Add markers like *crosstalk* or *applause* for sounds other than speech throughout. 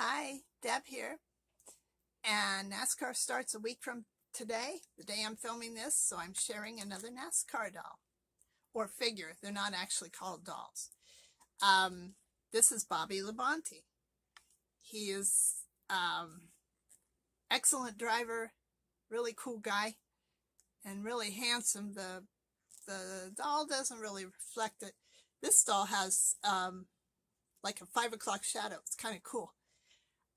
Hi, Deb here. And NASCAR starts a week from today, the day I'm filming this, so I'm sharing another NASCAR doll. Or figure, they're not actually called dolls. Um, this is Bobby Labonte. He is um, excellent driver, really cool guy, and really handsome. The the doll doesn't really reflect it. This doll has um, like a five o'clock shadow. It's kind of cool.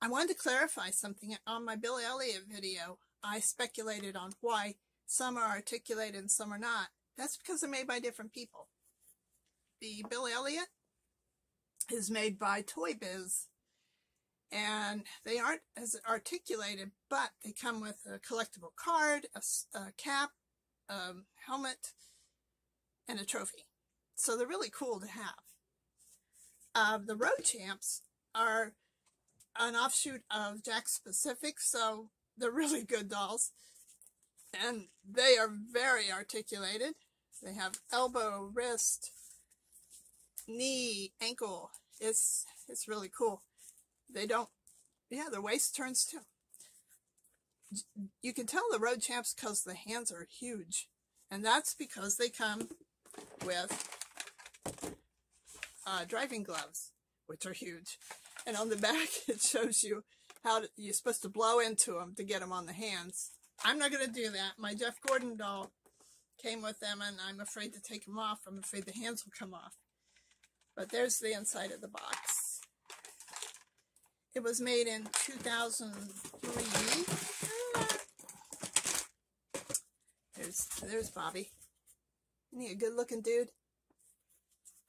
I wanted to clarify something. On my Billy Elliott video, I speculated on why some are articulated and some are not. That's because they're made by different people. The Billy Elliott is made by Toy Biz, and they aren't as articulated, but they come with a collectible card, a, a cap, a helmet, and a trophy. So they're really cool to have. Uh, the road champs are an offshoot of Jakks Pacific, so they're really good dolls. And they are very articulated. They have elbow, wrist, knee, ankle. It's it's really cool. They don't, yeah, the waist turns too. You can tell the road champs because the hands are huge. And that's because they come with uh, driving gloves, which are huge. And on the back, *laughs* it shows you how to, you're supposed to blow into them to get them on the hands. I'm not going to do that. My Jeff Gordon doll came with them, and I'm afraid to take them off. I'm afraid the hands will come off. But there's the inside of the box. It was made in 2003. There's, there's Bobby. Isn't he a good looking dude?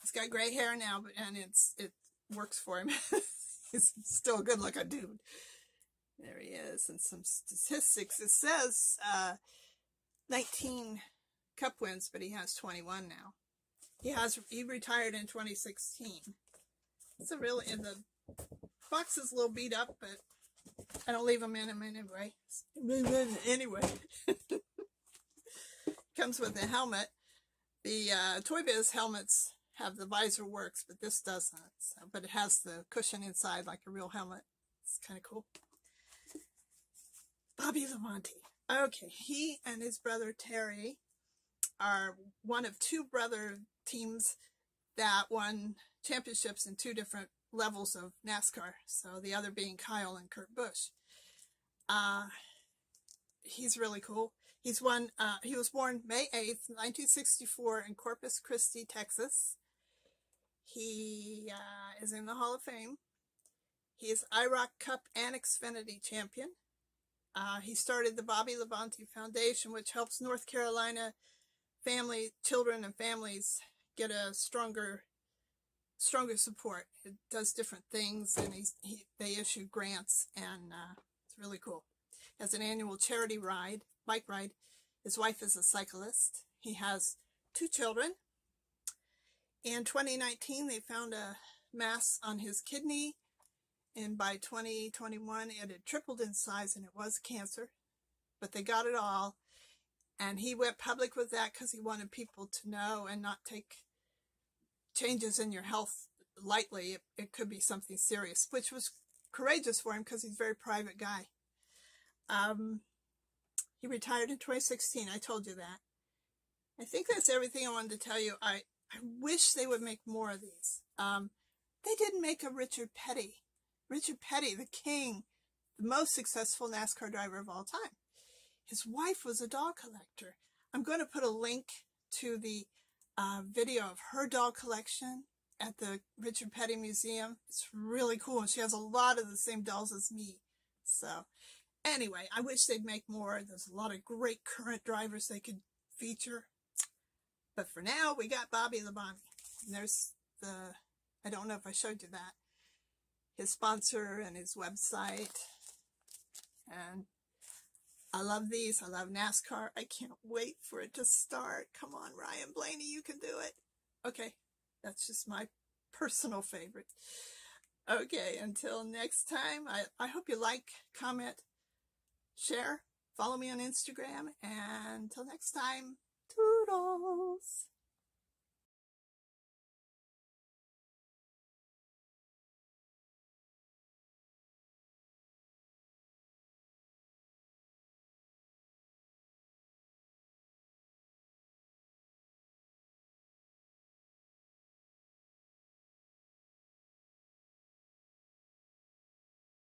He's got gray hair now, but and it's it works for him. *laughs* He's still a good looking dude. There he is. And some statistics. It says uh, 19 cup wins, but he has 21 now. He has he retired in 2016. It's a really in the box is a little beat up, but I don't leave him in him anyway. Anyway, *laughs* comes with a helmet. The uh, Toy Biz helmets have the visor works, but this doesn't. So, but it has the cushion inside like a real helmet. It's kind of cool. Bobby Labonte. Okay, he and his brother Terry are one of two brother teams that won championships in two different levels of NASCAR. So the other being Kyle and Kurt Busch. Uh, he's really cool. He's won, uh, he was born May 8th, 1964 in Corpus Christi, Texas. He uh, is in the Hall of Fame. He is IROC Cup and Xfinity champion. Uh, he started the Bobby Labonte Foundation, which helps North Carolina family, children and families get a stronger, stronger support. It does different things, and he's, he, they issue grants, and uh, it's really cool. Has an annual charity ride, bike ride. His wife is a cyclist. He has two children, in 2019, they found a mass on his kidney, and by 2021, it had tripled in size, and it was cancer. But they got it all, and he went public with that because he wanted people to know and not take changes in your health lightly. It, it could be something serious, which was courageous for him because he's a very private guy. Um, he retired in 2016. I told you that. I think that's everything I wanted to tell you. I I wish they would make more of these. Um, they didn't make a Richard Petty. Richard Petty, the king, the most successful NASCAR driver of all time. His wife was a doll collector. I'm going to put a link to the uh, video of her doll collection at the Richard Petty Museum. It's really cool. And she has a lot of the same dolls as me. So anyway, I wish they'd make more. There's a lot of great current drivers they could feature. But for now, we got Bobby Labonte. And there's the, I don't know if I showed you that, his sponsor and his website. And I love these. I love NASCAR. I can't wait for it to start. Come on, Ryan Blaney, you can do it. Okay, that's just my personal favorite. Okay, until next time, I, I hope you like, comment, share, follow me on Instagram, and until next time, Toodles!